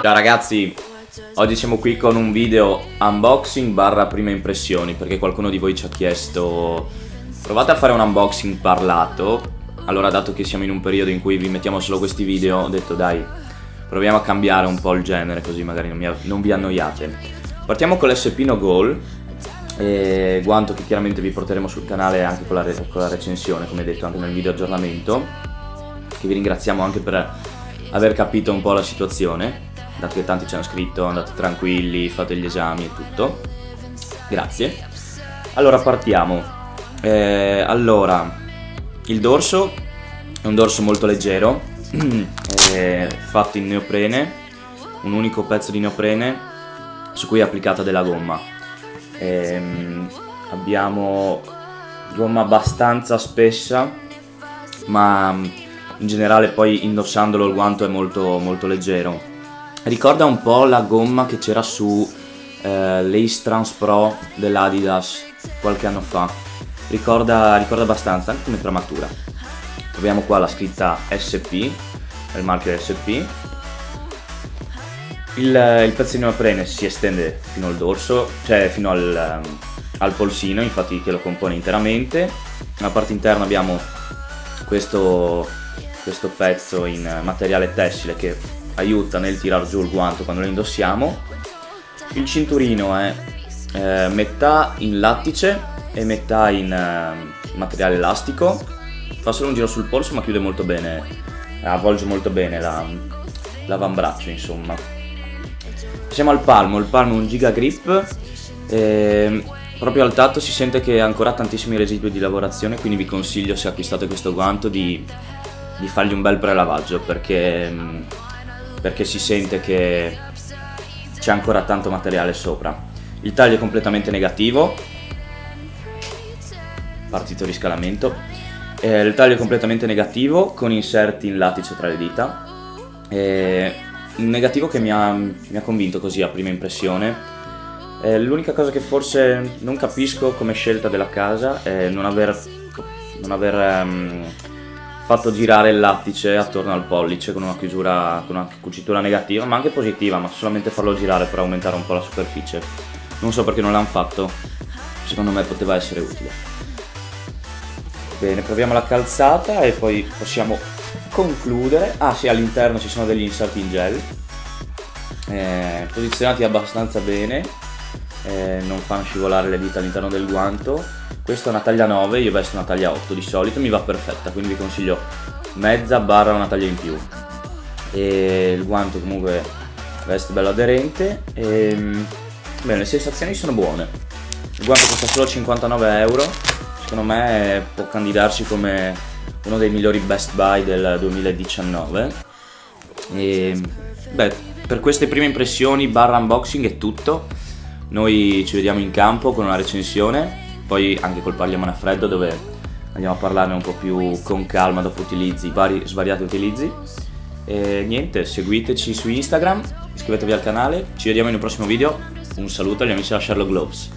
Ciao ragazzi, oggi siamo qui con un video unboxing barra prime impressioni perché qualcuno di voi ci ha chiesto provate a fare un unboxing parlato? Allora dato che siamo in un periodo in cui vi mettiamo solo questi video ho detto dai proviamo a cambiare un po' il genere così magari non, non vi annoiate. Partiamo con l'SP No Goal eh, guanto che chiaramente vi porteremo sul canale anche con la, con la recensione come detto anche nel video aggiornamento che vi ringraziamo anche per aver capito un po' la situazione dato che tanti ci hanno scritto andate tranquilli, fate gli esami e tutto. Grazie. Allora partiamo. Eh, allora, il dorso è un dorso molto leggero, è fatto in neoprene, un unico pezzo di neoprene su cui è applicata della gomma. Eh, abbiamo gomma abbastanza spessa, ma in generale poi indossandolo il guanto è molto, molto leggero Ricorda un po' la gomma che c'era su eh, l'Ace Trans Pro dell'Adidas qualche anno fa. Ricorda, ricorda abbastanza, anche come tramatura. Troviamo qua la scritta SP, il marchio SP. Il, il pezzino prene si estende fino al dorso, cioè fino al, um, al polsino, infatti che lo compone interamente. Nella parte interna abbiamo questo, questo pezzo in materiale tessile che aiuta nel tirar giù il guanto quando lo indossiamo. Il cinturino è eh, metà in lattice e metà in eh, materiale elastico. Fa solo un giro sul polso ma chiude molto bene, avvolge molto bene l'avambraccio insomma. Siamo al palmo, il palmo è un giga grip. E proprio al tatto si sente che ha ancora tantissimi residui di lavorazione quindi vi consiglio se acquistate questo guanto di, di fargli un bel prelavaggio perché perché si sente che c'è ancora tanto materiale sopra. Il taglio è completamente negativo, partito riscalamento. Eh, il taglio è completamente negativo con inserti in lattice tra le dita. Eh, un negativo che mi ha, mi ha, convinto così a prima impressione. Eh, l'unica cosa che forse non capisco come scelta della casa è non aver, non aver um, fatto girare il lattice attorno al pollice con una chiusura, con una cucitura negativa, ma anche positiva, ma solamente farlo girare per aumentare un po' la superficie. Non so perché non l'hanno fatto, secondo me poteva essere utile. Bene, proviamo la calzata e poi possiamo concludere. Ah sì, all'interno ci sono degli inserti in gel, eh, posizionati abbastanza bene, eh, non fanno scivolare le dita all'interno del guanto questa è una taglia 9, io vesto una taglia 8 di solito, mi va perfetta, quindi vi consiglio mezza barra una taglia in più. E il guanto comunque veste bello aderente. E, bene, le sensazioni sono buone. Il guanto costa solo 59 euro, secondo me può candidarsi come uno dei migliori best buy del 2019. E, beh, per queste prime impressioni barra unboxing è tutto. Noi ci vediamo in campo con una recensione poi anche col Parliamone a freddo dove andiamo a parlarne un po' più con calma dopo utilizzi, vari svariati utilizzi. E niente, seguiteci su Instagram, iscrivetevi al canale, ci vediamo in un prossimo video. Un saluto agli amici della Sherlock Gloves.